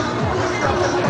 よし!